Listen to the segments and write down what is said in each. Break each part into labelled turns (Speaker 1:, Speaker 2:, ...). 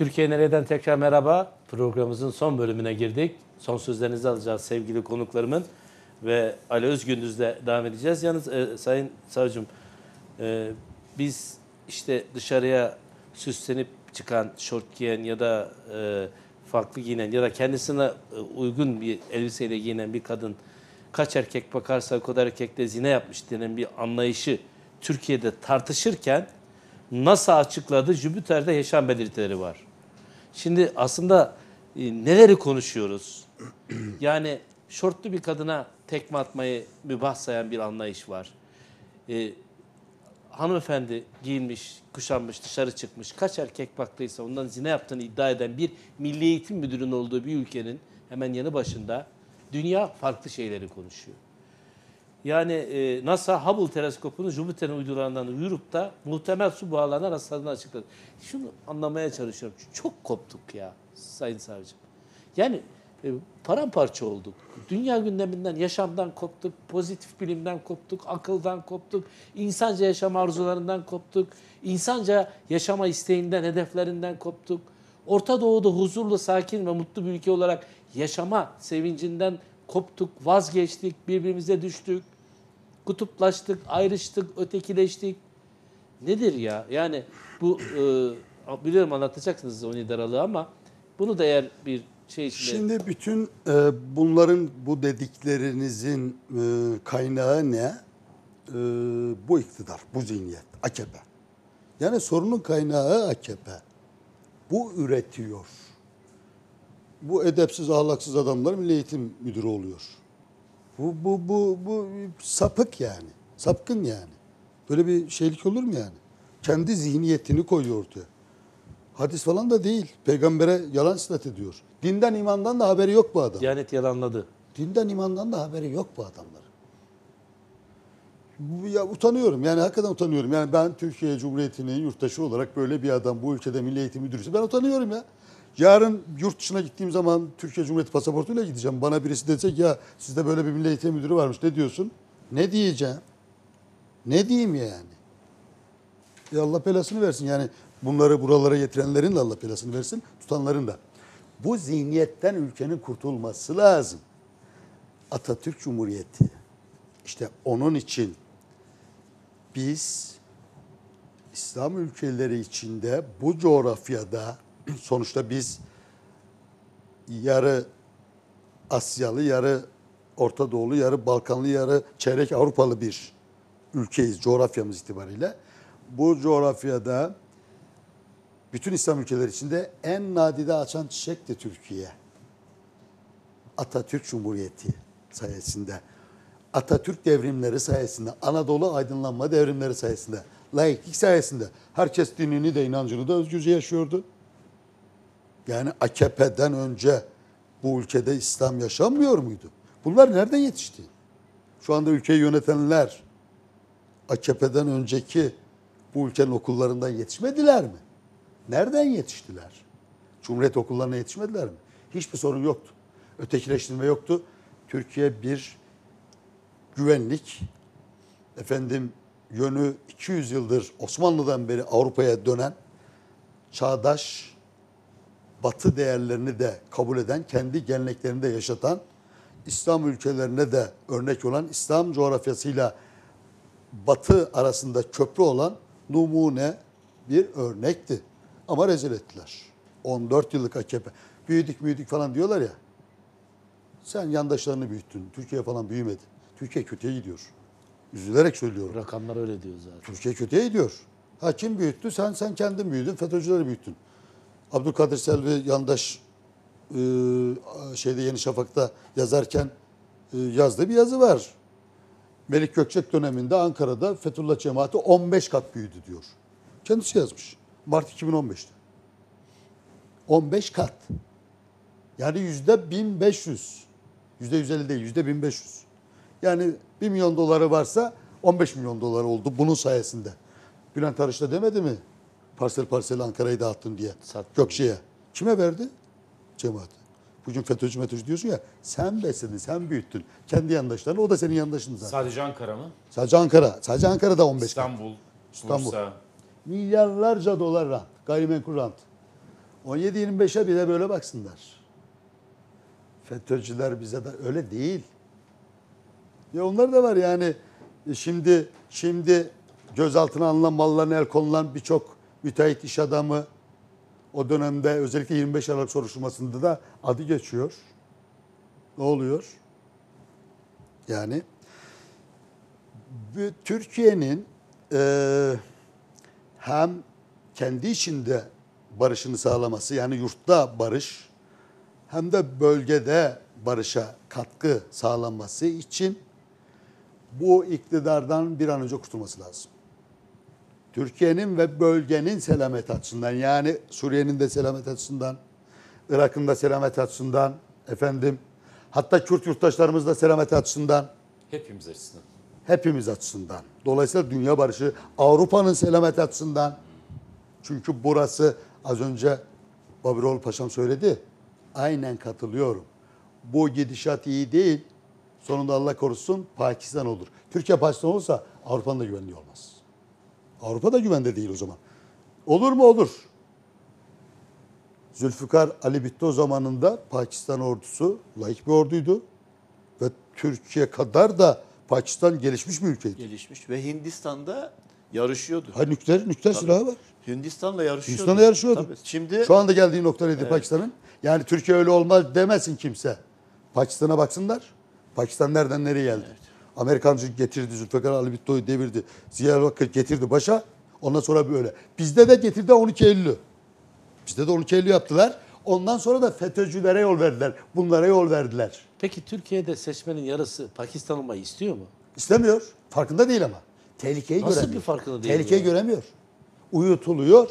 Speaker 1: Türkiye Nere'den tekrar merhaba. Programımızın son bölümüne girdik. Son sözlerinizi alacağız sevgili konuklarımın. Ve Ali Özgündüz'le devam edeceğiz. Yalnız e, Sayın Savcım, e, biz işte dışarıya süslenip çıkan, şort giyen ya da e, farklı giyinen ya da kendisine e, uygun bir elbiseyle giyinen bir kadın kaç erkek bakarsa o kadar erkekle zina yapmış denen bir anlayışı Türkiye'de tartışırken NASA açıkladı Jüpiter'de yaşam belirtileri var. Şimdi aslında e, neleri konuşuyoruz? Yani şortlu bir kadına tekme atmayı mübah sayan bir anlayış var. E, hanımefendi giyinmiş, kuşanmış, dışarı çıkmış, kaç erkek baktıysa ondan zina yaptığını iddia eden bir milli eğitim müdürünün olduğu bir ülkenin hemen yanı başında dünya farklı şeyleri konuşuyor. Yani e, NASA Hubble teleskopunu Jüpiter'in uydularından uyurup da muhtemel su buharlarına rastladığını açıkladı. Şunu anlamaya çalışıyorum. Çok koptuk ya Sayın Savcım. Yani e, paramparça olduk. Dünya gündeminden, yaşamdan koptuk, pozitif bilimden koptuk, akıldan koptuk, insanca yaşam arzularından koptuk, insanca yaşama isteğinden, hedeflerinden koptuk. Orta Doğu'da huzurlu, sakin ve mutlu bir ülke olarak yaşama sevincinden koptuk, vazgeçtik, birbirimize düştük, kutuplaştık, ayrıştık, ötekileştik. Nedir ya? Yani bu e, biliyorum anlatacaksınız o aralığı ama bunu da eğer bir şey içinde
Speaker 2: Şimdi bütün e, bunların bu dediklerinizin e, kaynağı ne? E, bu iktidar, bu zihniyet, AKP. Yani sorunun kaynağı AKP. Bu üretiyor. Bu edepsiz, ahlaksız adamlar milli eğitim müdürü oluyor. Bu, bu, bu, bu sapık yani. Sapkın yani. Böyle bir şeylik olur mu yani? Kendi zihniyetini koyuyor ortaya. Hadis falan da değil. Peygambere yalan isnat ediyor. Dinden imandan da haberi yok bu adam.
Speaker 1: Diyanet yalanladı.
Speaker 2: Dinden imandan da haberi yok bu adamların. Ya utanıyorum yani hakikaten utanıyorum. Yani ben Türkiye Cumhuriyeti'nin yurttaşı olarak böyle bir adam bu ülkede milli eğitim müdürüyse ben utanıyorum ya. Yarın yurt dışına gittiğim zaman Türkiye Cumhuriyeti pasaportuyla gideceğim. Bana birisi desek ya sizde böyle bir milli eğitim müdürü varmış ne diyorsun? Ne diyeceğim? Ne diyeyim yani? Ya Allah belasını versin. Yani bunları buralara getirenlerin de Allah belasını versin. Tutanların da. Bu zihniyetten ülkenin kurtulması lazım. Atatürk Cumhuriyeti. İşte onun için biz İslam ülkeleri içinde bu coğrafyada sonuçta biz yarı Asyalı, yarı Orta Doğulu, yarı Balkanlı, yarı çeyrek Avrupalı bir ülkeyiz coğrafyamız itibariyle. Bu coğrafyada bütün İslam ülkeleri içinde en nadide açan çiçek de Türkiye. Atatürk Cumhuriyeti sayesinde. Atatürk devrimleri sayesinde, Anadolu aydınlanma devrimleri sayesinde, laiklik sayesinde herkes dinini de inancını da özgürce yaşıyordu. Yani AKP'den önce bu ülkede İslam yaşanmıyor muydu? Bunlar nereden yetişti? Şu anda ülkeyi yönetenler AKP'den önceki bu ülkenin okullarından yetişmediler mi? Nereden yetiştiler? Cumhuriyet okullarına yetişmediler mi? Hiçbir sorun yoktu. Ötekileştirme yoktu. Türkiye bir güvenlik, efendim yönü 200 yıldır Osmanlı'dan beri Avrupa'ya dönen çağdaş batı değerlerini de kabul eden, kendi geleneklerini de yaşatan, İslam ülkelerine de örnek olan, İslam coğrafyasıyla batı arasında köprü olan numune bir örnekti. Ama rezil ettiler. 14 yıllık AKP. Büyüdük büyüdük falan diyorlar ya. Sen yandaşlarını büyüttün. Türkiye falan büyümedi. Türkiye kötüye gidiyor. Üzülerek söylüyorum.
Speaker 1: Rakamlar öyle diyor zaten.
Speaker 2: Türkiye kötüye gidiyor. Ha kim büyüttü? Sen sen kendin büyüdün. FETÖ'cüleri büyüttün. Abdülkadir Selvi yandaş e, şeyde Yeni Şafak'ta yazarken e, yazdığı bir yazı var. Melik Gökçek döneminde Ankara'da Fethullah cemaati 15 kat büyüdü diyor. Kendisi yazmış. Mart 2015'te. 15 kat. Yani yüzde 1500. Yüzde 150 değil, yüzde 1500. Yani 1 milyon doları varsa 15 milyon dolar oldu bunun sayesinde. Bülent Arış da demedi mi? Parsel parsel Ankara'yı dağıttın diye.
Speaker 1: Sattım.
Speaker 2: Gökçe'ye. Kime verdi? Cemaate. Bugün FETÖ'cü METÖ'cü diyorsun ya sen besledin, sen büyüttün. Kendi yandaşlarını o da senin yandaşın zaten.
Speaker 3: Sadece Ankara mı?
Speaker 2: Sadece Ankara. Sadece Ankara'da 15 kat.
Speaker 3: İstanbul,
Speaker 2: İstanbul.
Speaker 3: Bursa.
Speaker 2: Milyarlarca dolar rant. Gayrimenkul rant. 17-25'e bir de böyle baksınlar. FETÖ'cüler bize de öyle değil. Ya onlar da var yani E şimdi şimdi gözaltına alınan mallarına el konulan birçok müteahhit iş adamı o dönemde özellikle 25 Aralık soruşturmasında da adı geçiyor. Ne oluyor? Yani Türkiye'nin eee, hem kendi içinde barışını sağlaması yani yurtta barış hem de bölgede barışa katkı sağlanması için bu iktidardan bir an önce kurtulması lazım. Türkiye'nin ve bölgenin selamet açısından yani Suriye'nin de selamet açısından, Irak'ın da selamet açısından efendim hatta Kürt yurttaşlarımız da selamet açısından
Speaker 3: Hepimiz açısından.
Speaker 2: hepimiz açısından. Dolayısıyla dünya barışı Avrupa'nın selamet açısından. Çünkü burası az önce Babiroğlu Paşam söyledi. Aynen katılıyorum. Bu gidişat iyi değil. Sonunda Allah korusun Pakistan olur. Türkiye Pakistan olursa Avrupa'nın da güvenliği olmaz. Avrupa da güvende değil o zaman. Olur mu? Olur. Zülfikar Ali Bitto zamanında Pakistan ordusu layık bir orduydu. Ve Türkiye kadar da Pakistan gelişmiş bir ülkeydi.
Speaker 3: Gelişmiş ve Hindistan'da yarışıyordu.
Speaker 2: Ha nükleer, nükleer silahı var.
Speaker 3: Hindistan'la yarışıyordu.
Speaker 2: Hindistan'da yarışıyordu.
Speaker 3: Tabii. Şimdi
Speaker 2: Şu anda geldiği nokta nedir Pakistan'ın? Yani Türkiye öyle olmaz demesin kimse. Pakistan'a baksınlar. Pakistan nereden nereye geldi? Amerikancı getirdi, Zülfikar Ali Bitto'yu devirdi. Ziya Bakır getirdi başa. Ondan sonra böyle. Bizde de getirdi 12 Eylül'ü. Bizde de 12 Eylül yaptılar. Ondan sonra da FETÖ'cülere yol verdiler. Bunlara yol verdiler.
Speaker 1: Peki Türkiye'de seçmenin yarısı Pakistan olmayı istiyor mu?
Speaker 2: İstemiyor. Farkında değil ama. Tehlikeyi
Speaker 1: Nasıl
Speaker 2: göremiyor.
Speaker 1: bir farkında değil
Speaker 2: Tehlikeyi
Speaker 1: ya?
Speaker 2: göremiyor. Uyutuluyor.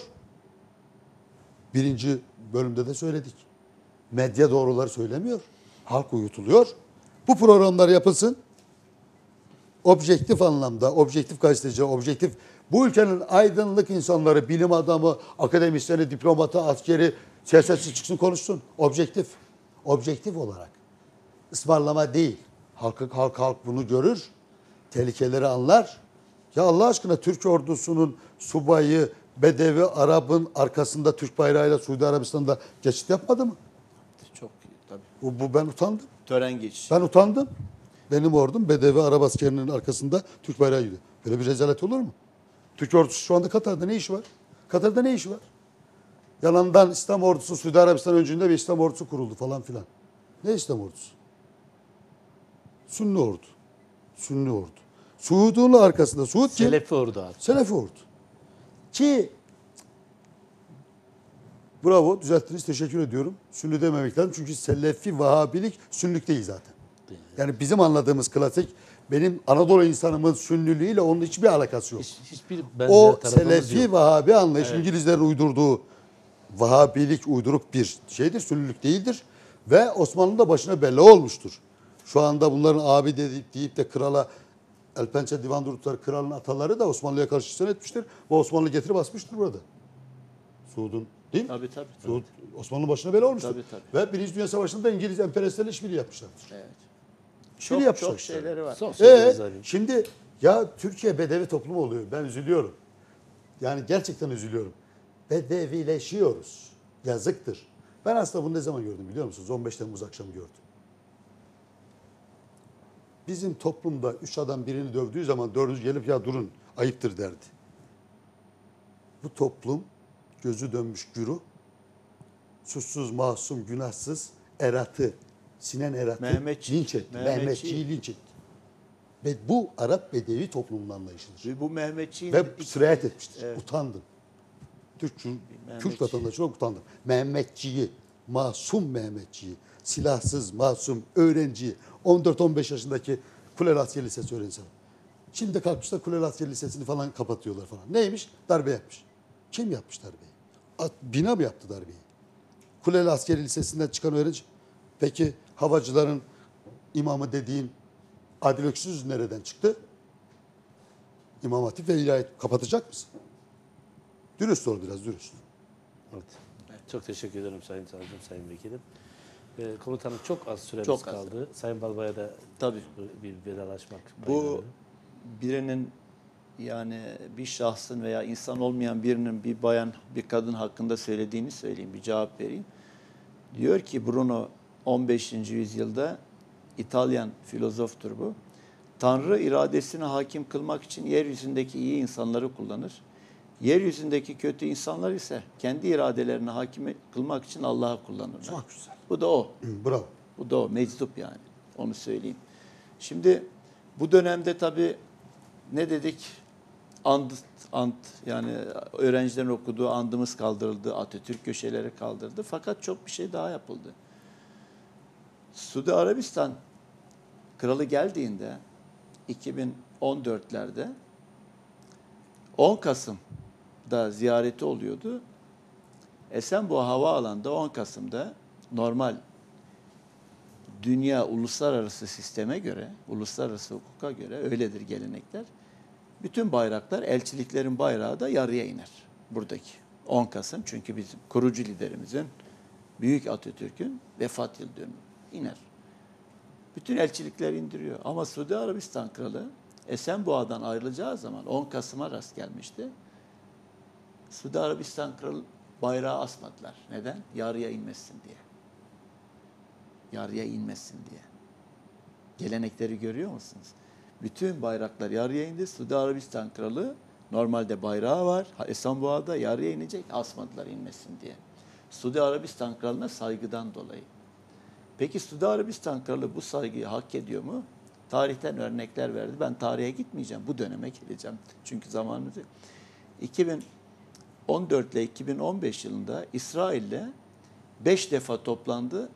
Speaker 2: Birinci bölümde de söyledik. Medya doğruları söylemiyor. Halk uyutuluyor. Bu programlar yapılsın. Objektif anlamda, objektif gazeteci, objektif bu ülkenin aydınlık insanları, bilim adamı, akademisyeni, diplomatı, askeri, siyasetçi çıksın konuşsun. Objektif. Objektif olarak. Ismarlama değil. Halk, halk, halk bunu görür. Tehlikeleri anlar. Ya Allah aşkına Türk ordusunun subayı, bedevi, Arap'ın arkasında Türk bayrağıyla Suudi Arabistan'da geçit yapmadı mı?
Speaker 3: çok iyi tabii.
Speaker 2: Bu, bu ben utandım.
Speaker 3: Tören geçişi.
Speaker 2: Ben utandım. Benim ordum Bedevi Arap askerinin arkasında Türk bayrağı gidiyor. Böyle bir rezalet olur mu? Türk ordusu şu anda Katar'da ne işi var? Katar'da ne işi var? Yalandan İslam ordusu Suudi Arabistan öncülüğünde bir İslam ordusu kuruldu falan filan. Ne İslam ordusu? Sünni ordu. Sünni ordu. Suud'un arkasında. Suud kim?
Speaker 1: Selefi ordu abi.
Speaker 2: Selefi ordu. Ki bravo düzelttiniz teşekkür ediyorum. Sünni dememek lazım çünkü Selefi Vahabilik Sünnülük değil zaten. Yani bizim anladığımız klasik benim Anadolu insanımın sünnülüğüyle onun hiçbir alakası yok.
Speaker 1: Hiç, hiçbir
Speaker 2: O Selefi
Speaker 1: yok.
Speaker 2: Vahabi anlayış İngilizlerin uydurduğu Vahabilik uyduruk bir şeydir, sünnülük değildir. Ve Osmanlı'da başına bela olmuştur. Şu anda bunların abi deyip, deyip de krala El Pençe divan durdukları kralın ataları da Osmanlı'ya karşı isyan etmiştir. Ve Osmanlı getirip basmıştır burada. Suud'un değil mi?
Speaker 3: Tabii tabii.
Speaker 2: Suud Osmanlı başına bela olmuştur.
Speaker 3: Tabii, tabii.
Speaker 2: Ve Birinci Dünya Savaşı'nda İngiliz emperyalistlerle işbirliği yapmışlardır.
Speaker 3: Evet.
Speaker 2: İşbirliği
Speaker 3: Çok,
Speaker 2: yapmışlar.
Speaker 3: çok şeyleri var.
Speaker 1: Son
Speaker 2: Ee, şimdi ya Türkiye bedevi toplum oluyor. Ben üzülüyorum. Yani gerçekten üzülüyorum. Bedevileşiyoruz. Yazıktır. Ben aslında bunu ne zaman gördüm biliyor musunuz? 15 Temmuz akşamı gördüm. Bizim toplumda üç adam birini dövdüğü zaman dördüncü gelip ya durun ayıptır derdi. Bu toplum gözü dönmüş güru, suçsuz, masum, günahsız Erat'ı, Sinan Erat'ı
Speaker 3: Mehmetçik,
Speaker 2: linç etti.
Speaker 3: Mehmetçiği.
Speaker 2: Mehmetçiği linç etti. Ve bu Arap Bedevi toplumunun anlayışıdır.
Speaker 3: Ve bu Mehmetçiğin
Speaker 2: Ve sirayet etmiştir.
Speaker 3: Evet.
Speaker 2: Utandım. Türk,
Speaker 3: Mehmetçiği.
Speaker 2: vatandaşı olarak utandım. Mehmetçiyi, masum Mehmetçiyi, silahsız, masum, öğrenciyi, 14-15 yaşındaki Kuleli Asker Lisesi öğrencisi. Şimdi kalkmışlar Kuleli Asker Lisesi'ni falan kapatıyorlar falan. Neymiş? Darbe yapmış. Kim yapmış darbeyi? At- Bina mı yaptı darbeyi? Kuleli Askeri Lisesi'nden çıkan öğrenci. Peki havacıların imamı dediğin Adil Öksüz nereden çıktı? İmam Hatip ve İlahiyat kapatacak mısın? Dürüst ol biraz dürüst.
Speaker 1: Evet. Çok teşekkür ederim Sayın Savcım, Sayın Vekilim. Ee, komutanım çok az süremiz
Speaker 3: Çok az.
Speaker 1: kaldı. Sayın Balbay'a da
Speaker 3: Tabii.
Speaker 1: bir vedalaşmak.
Speaker 3: Bu birinin yani bir şahsın veya insan olmayan birinin bir bayan, bir kadın hakkında söylediğini söyleyeyim, bir cevap vereyim. Diyor ki Bruno 15. yüzyılda İtalyan filozoftur bu. Tanrı iradesine hakim kılmak için yeryüzündeki iyi insanları kullanır. Yeryüzündeki kötü insanlar ise kendi iradelerine hakim kılmak için Allah'ı kullanırlar.
Speaker 2: Çok güzel.
Speaker 3: Bu da o.
Speaker 2: Bravo.
Speaker 3: Bu da o meczup yani. Onu söyleyeyim. Şimdi bu dönemde tabii ne dedik? And, ant yani öğrencilerin okuduğu andımız kaldırıldı. Atatürk köşeleri kaldırıldı. Fakat çok bir şey daha yapıldı. Suudi Arabistan kralı geldiğinde 2014'lerde 10 Kasım'da ziyareti oluyordu. Esenboğa Havaalanı'nda 10 Kasım'da normal dünya uluslararası sisteme göre, uluslararası hukuka göre öyledir gelenekler. Bütün bayraklar, elçiliklerin bayrağı da yarıya iner buradaki. 10 Kasım çünkü bizim kurucu liderimizin, Büyük Atatürk'ün vefat yıl dönümü iner. Bütün elçilikler indiriyor. Ama Suudi Arabistan kralı Esenboğa'dan ayrılacağı zaman 10 Kasım'a rast gelmişti. Suudi Arabistan kralı bayrağı asmadılar. Neden? Yarıya inmesin diye yarıya inmesin diye. Gelenekleri görüyor musunuz? Bütün bayraklar yarıya indi. Suudi Arabistan kralı normalde bayrağı var. Esenboğa'da yarıya inecek. Asmadılar inmesin diye. Suudi Arabistan kralına saygıdan dolayı. Peki Suudi Arabistan kralı bu saygıyı hak ediyor mu? Tarihten örnekler verdi. Ben tarihe gitmeyeceğim. Bu döneme geleceğim. Çünkü zamanımız yok. 2014 ile 2015 yılında İsrail'le 5 defa toplandı.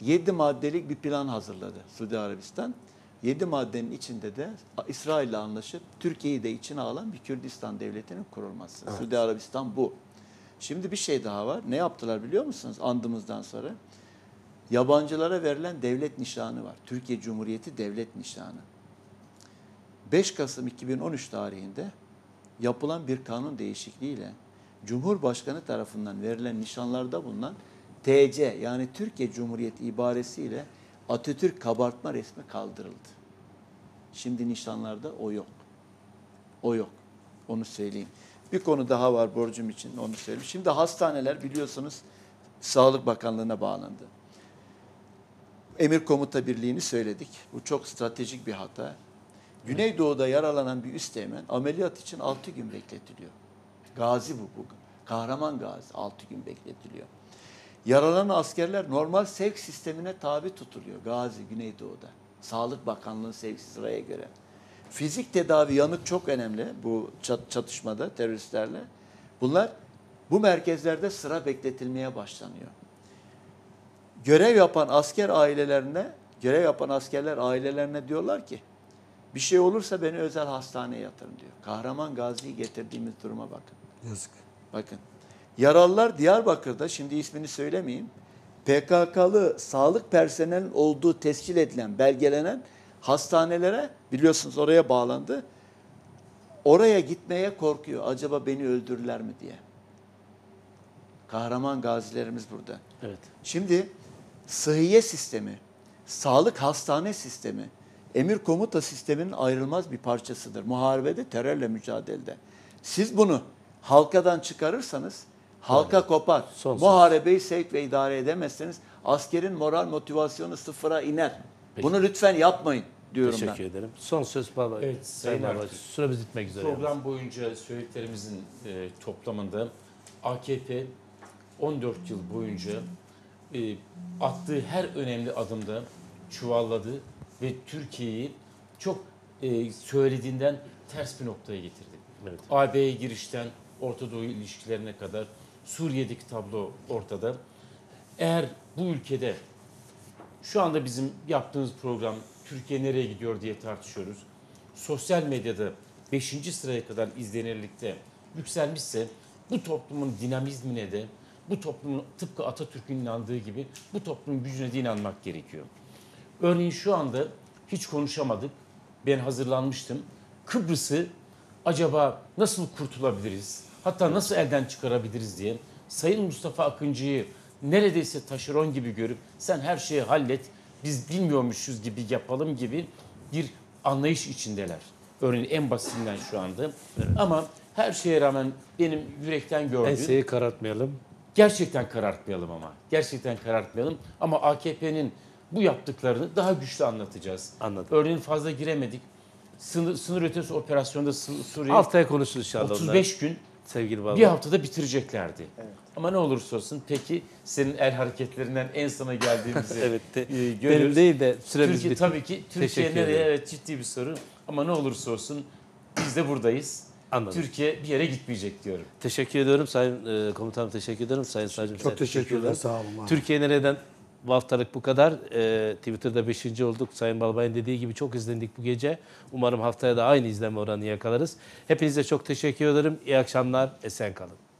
Speaker 3: 7 maddelik bir plan hazırladı Suudi Arabistan. 7 maddenin içinde de İsrail ile anlaşıp Türkiye'yi de içine alan bir Kürdistan devletinin kurulması. Suudi Arabistan bu. Şimdi bir şey daha var. Ne yaptılar biliyor musunuz andımızdan sonra? Yabancılara verilen devlet nişanı var. Türkiye Cumhuriyeti devlet nişanı. 5 Kasım 2013 tarihinde yapılan bir kanun değişikliğiyle Cumhurbaşkanı tarafından verilen nişanlarda bulunan TC yani Türkiye Cumhuriyeti ibaresiyle Atatürk kabartma resmi kaldırıldı. Şimdi nişanlarda o yok. O yok. Onu söyleyeyim. Bir konu daha var borcum için onu söyleyeyim. Şimdi hastaneler biliyorsunuz Sağlık Bakanlığı'na bağlandı. Emir Komuta Birliği'ni söyledik. Bu çok stratejik bir hata. Güneydoğu'da yaralanan bir üsteğmen ameliyat için 6 gün bekletiliyor. Gazi bu, bu. Kahraman gazi 6 gün bekletiliyor. Yaralanan askerler normal sevk sistemine tabi tutuluyor Gazi Güneydoğu'da. Sağlık Bakanlığı sevk sıraya göre. Fizik tedavi yanık çok önemli bu çat- çatışmada teröristlerle. Bunlar bu merkezlerde sıra bekletilmeye başlanıyor. Görev yapan asker ailelerine, görev yapan askerler ailelerine diyorlar ki bir şey olursa beni özel hastaneye yatırın diyor. Kahraman Gazi'yi getirdiğimiz duruma bakın.
Speaker 2: Yazık.
Speaker 3: Bakın. Yaralılar Diyarbakır'da, şimdi ismini söylemeyeyim, PKK'lı sağlık personelinin olduğu tescil edilen, belgelenen hastanelere biliyorsunuz oraya bağlandı. Oraya gitmeye korkuyor. Acaba beni öldürürler mi diye. Kahraman gazilerimiz burada.
Speaker 1: Evet.
Speaker 3: Şimdi sıhhiye sistemi, sağlık hastane sistemi, emir komuta sisteminin ayrılmaz bir parçasıdır. Muharebede, terörle mücadelede. Siz bunu halkadan çıkarırsanız halka kopar.
Speaker 1: Son söz.
Speaker 3: Muharebeyi sevk ve idare edemezseniz askerin moral motivasyonu sıfıra iner. Bunu lütfen yapmayın diyorum ben.
Speaker 1: Teşekkür ederim. Son söz Baba.
Speaker 4: Evet,
Speaker 1: Sayın Baba. Süremiz bitmek üzere. yalnız.
Speaker 4: Program boyunca söylediklerimizin e, toplamında AKP 14 yıl boyunca e, attığı her önemli adımda çuvalladı ve Türkiye'yi çok e, söylediğinden ters bir noktaya getirdi.
Speaker 1: Evet.
Speaker 4: AB'ye girişten Orta Doğu ilişkilerine kadar Suriye'deki tablo ortada. Eğer bu ülkede şu anda bizim yaptığımız program Türkiye nereye gidiyor diye tartışıyoruz. Sosyal medyada 5. sıraya kadar izlenirlikte yükselmişse bu toplumun dinamizmine de bu toplumun tıpkı Atatürk'ün inandığı gibi bu toplumun gücüne de inanmak gerekiyor. Örneğin şu anda hiç konuşamadık. Ben hazırlanmıştım. Kıbrıs'ı acaba nasıl kurtulabiliriz? Hatta nasıl elden çıkarabiliriz diye Sayın Mustafa Akıncı'yı neredeyse taşeron gibi görüp sen her şeyi hallet biz bilmiyormuşuz gibi yapalım gibi bir anlayış içindeler. Örneğin en basitinden şu anda. Ama her şeye rağmen benim yürekten gördüğüm
Speaker 1: Enseyi karartmayalım.
Speaker 4: Gerçekten karartmayalım ama. Gerçekten karartmayalım. Ama AKP'nin bu yaptıklarını daha güçlü anlatacağız.
Speaker 1: Anladım.
Speaker 4: Örneğin fazla giremedik. Sınır, sınır ötesi operasyonda Su- Suriye
Speaker 1: Haftaya konuşuruz inşallah.
Speaker 4: 35 gün
Speaker 1: Sevgili baba.
Speaker 4: bir haftada bitireceklerdi. Ama ne olursa olsun peki senin el hareketlerinden en sona geldiğimizi
Speaker 1: Evet. De,
Speaker 4: e,
Speaker 1: benim
Speaker 4: görüyoruz.
Speaker 1: değil de süremiz
Speaker 4: Türkiye
Speaker 1: bitti.
Speaker 4: tabii ki Türkiye
Speaker 1: Teşekkür
Speaker 4: nereye evet ciddi bir soru ama ne olursa olsun biz de buradayız.
Speaker 1: Anladım.
Speaker 4: Türkiye bir yere gitmeyecek diyorum.
Speaker 1: Teşekkür ediyorum Sayın e, Komutanım teşekkür ederim. Sayın Savcım
Speaker 2: Çok teşekkürler. Sağ olun. olun.
Speaker 1: Türkiye nereden bu haftalık bu kadar. E, Twitter'da 5. olduk. Sayın Balbay'ın dediği gibi çok izlendik bu gece. Umarım haftaya da aynı izlenme oranı yakalarız. Hepinize çok teşekkür ederim. İyi akşamlar. Esen kalın.